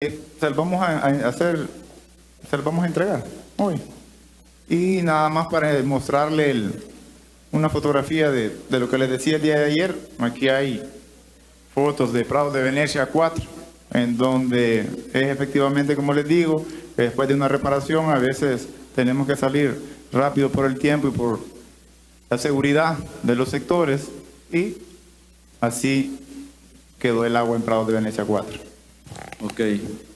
se lo vamos a, hacer, se lo vamos a entregar hoy. Y nada más para mostrarle una fotografía de, de lo que les decía el día de ayer. Aquí hay fotos de Prado de Venecia 4, en donde es efectivamente, como les digo, después de una reparación a veces tenemos que salir rápido por el tiempo y por la seguridad de los sectores y así quedó el agua en Prado de Venecia 4. Ok.